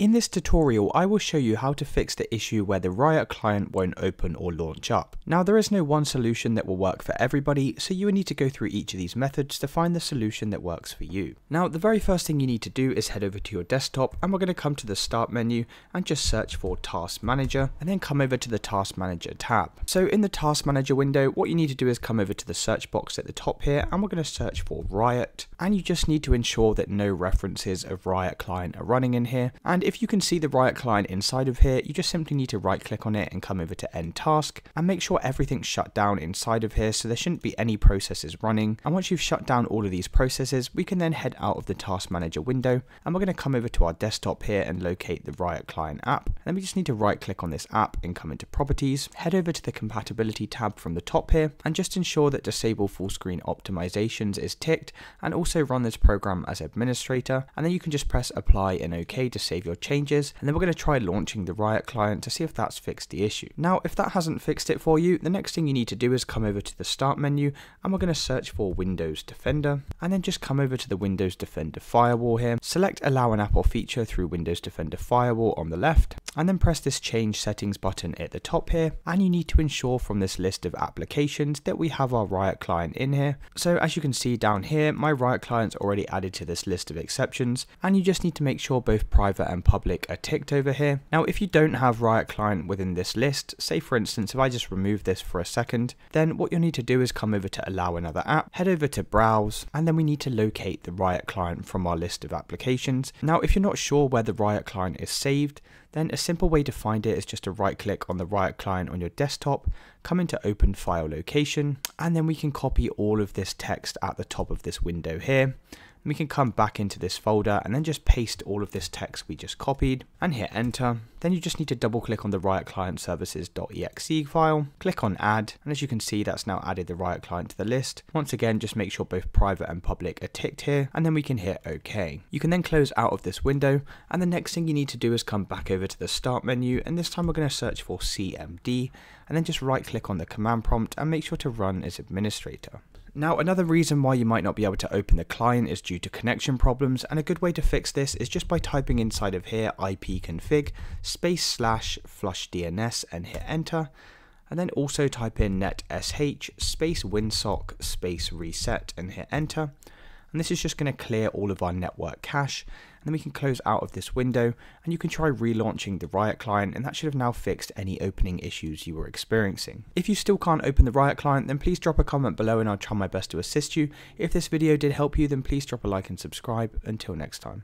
In this tutorial, I will show you how to fix the issue where the Riot client won't open or launch up. Now there is no one solution that will work for everybody, so you will need to go through each of these methods to find the solution that works for you. Now the very first thing you need to do is head over to your desktop and we're going to come to the start menu and just search for Task Manager and then come over to the Task Manager tab. So in the Task Manager window, what you need to do is come over to the search box at the top here and we're going to search for Riot and you just need to ensure that no references of Riot client are running in here and if you can see the Riot client inside of here, you just simply need to right click on it and come over to end task and make sure everything's shut down inside of here so there shouldn't be any processes running. And once you've shut down all of these processes, we can then head out of the task manager window and we're going to come over to our desktop here and locate the Riot client app. And then we just need to right click on this app and come into properties, head over to the compatibility tab from the top here and just ensure that disable full screen optimizations is ticked and also run this program as administrator and then you can just press apply and OK to save your changes and then we're going to try launching the Riot client to see if that's fixed the issue. Now, if that hasn't fixed it for you, the next thing you need to do is come over to the start menu and we're going to search for Windows Defender and then just come over to the Windows Defender firewall here, select allow an app or feature through Windows Defender firewall on the left and then press this change settings button at the top here and you need to ensure from this list of applications that we have our Riot client in here. So as you can see down here, my Riot client's already added to this list of exceptions and you just need to make sure both private and public are ticked over here. Now if you don't have Riot client within this list, say for instance if I just remove this for a second, then what you'll need to do is come over to allow another app, head over to browse and then we need to locate the Riot client from our list of applications. Now if you're not sure where the Riot client is saved, then simple way to find it is just to right click on the Riot client on your desktop, come into open file location, and then we can copy all of this text at the top of this window here we can come back into this folder and then just paste all of this text we just copied and hit enter. Then you just need to double click on the Riot Client Services.exe file, click on add, and as you can see that's now added the Riot client to the list. Once again just make sure both private and public are ticked here and then we can hit OK. You can then close out of this window and the next thing you need to do is come back over to the start menu and this time we're going to search for CMD and then just right click on the command prompt and make sure to run as administrator. Now another reason why you might not be able to open the client is due to connection problems and a good way to fix this is just by typing inside of here ipconfig space slash flush DNS and hit enter and then also type in netsh space winsock space reset and hit enter and this is just going to clear all of our network cache and then we can close out of this window and you can try relaunching the Riot client and that should have now fixed any opening issues you were experiencing. If you still can't open the Riot client then please drop a comment below and I'll try my best to assist you. If this video did help you then please drop a like and subscribe. Until next time.